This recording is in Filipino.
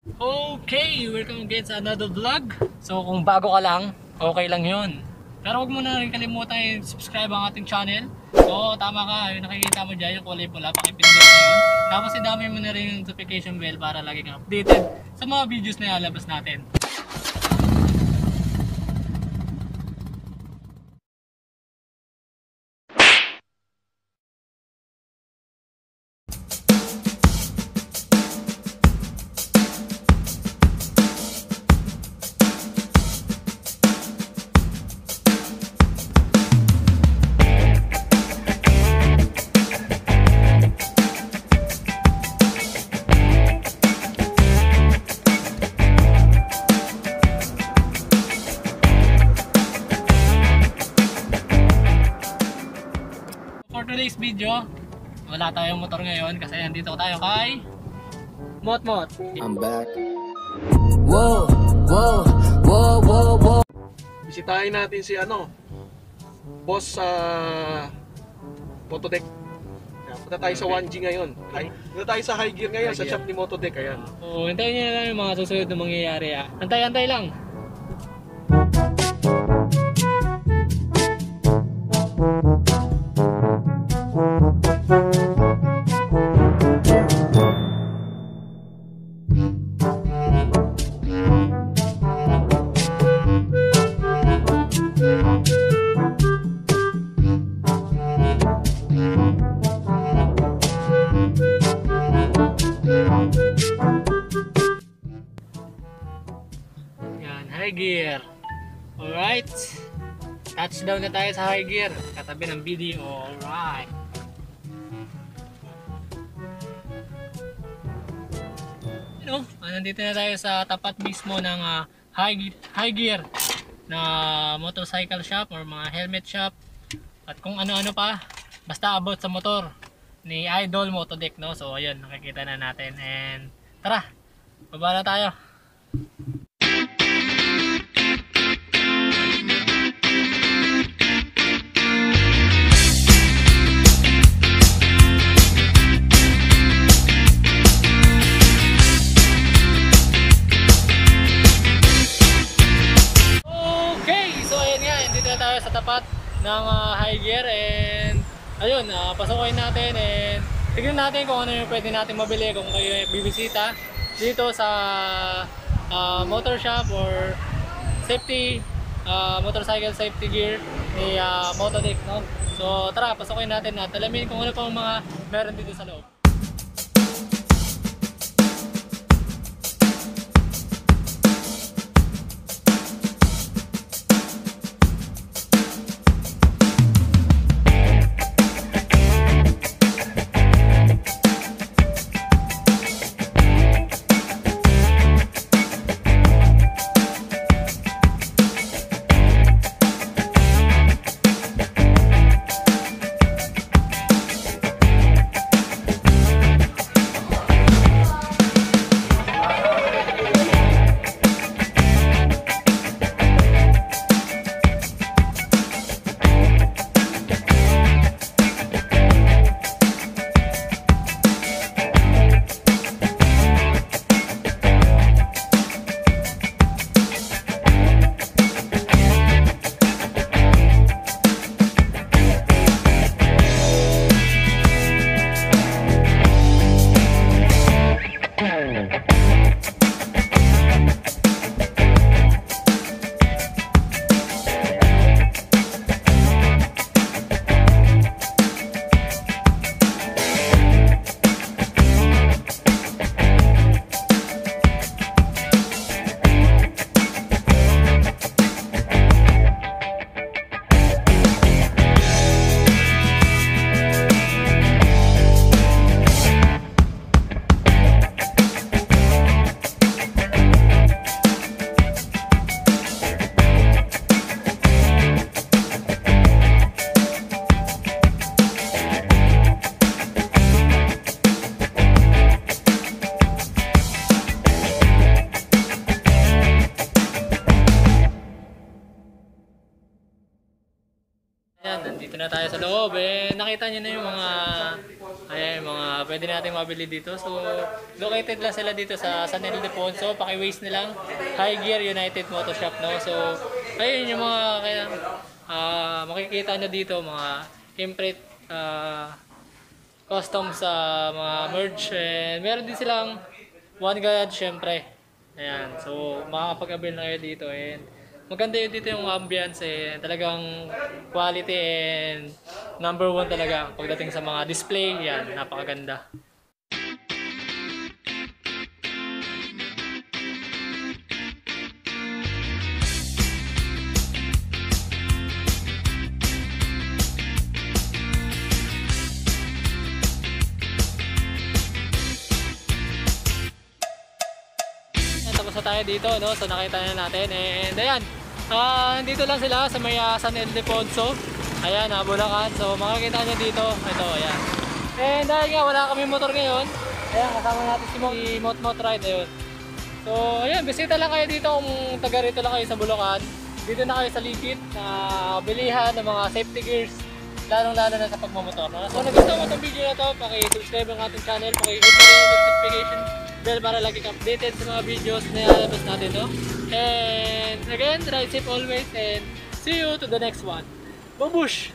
Okay, welcome again sa another vlog. So kung bago ka lang, okay lang yun. Pero huwag mo na rin kalimutan yung subscribe ang ating channel. So tama ka, yung nakikita mo dyan, yung kulay pula, pakipindot na yun. Tapos idami mo na rin yung notification bell para lagi kang updated sa mga videos na ilalabas natin. For today's video, wala tayong motor ngayon kasi nandito tayo kay Mot Mot. I'm back. Whoa, whoa, whoa, whoa, whoa. Bisitahin natin si ano, boss sa Motodeck. Kaya punta tayo sa 1G ngayon. Hi. Punta tayo sa high gear ngayon High sa gear. shop ni Motodeck. Ayan. So, hintayin nyo na lang yung mga susunod na mangyayari ah. Antay-antay lang. High gear. Alright. Touchdown na tayo sa high gear. Katabi ng video. Alright. Ano? Nandito na tayo sa tapat mismo ng ah, high, high gear na motorcycle shop or mga helmet shop at kung ano-ano pa basta about sa motor ni Idol Motodeck no so ayun nakikita na natin and tara baba na tayo ayun, uh, pasukin natin and tignan natin kung ano yung pwede natin mabili kung kayo ay bibisita dito sa ah, motor shop or safety ah, motorcycle safety gear ni uh, Motodeck, no? So tara, pasukin natin at alamin kung ano pang mga meron dito sa loob. Dito na tayo sa loob. Eh, nakita niyo na yung mga ayan, mga pwede nating mabili dito. So, located lang sila dito sa San Ildefonso. Paki-waste nilang High Gear United Moto Shop, no? So, ayun yung mga kaya ah, makikita nyo dito mga imprint ah, custom sa mga merge and meron din silang one guide syempre. Ayan, so makakapag-avail na kayo dito and maganda yun dito yung ambience eh, talagang quality and number one talaga pagdating sa mga display, yan, napakaganda. Tapos tayo dito, no? So nakita na natin. And ayan, ah nandito lang sila sa may ah, San Ildefonso. Ayan, ah, Bulacan. So makikita nyo dito. Ito, ayan. And dahil nga wala kami motor ngayon, ayan, kasama natin si Mot, si Mot Mot Ride. Ayun. So ayan, bisita lang kayo dito kung taga rito lang kayo sa Bulacan. Dito na kayo sa Likit na bilihan ng mga safety gears lalong-lalo na sa pagmamotor. No? So, nagustuhan mo itong video na to, paki-subscribe ang ating channel, paki-hit na yung notification bell para lagi kang updated sa mga videos na ilalabas natin, no? And again, ride safe always and see you to the next one. Babush!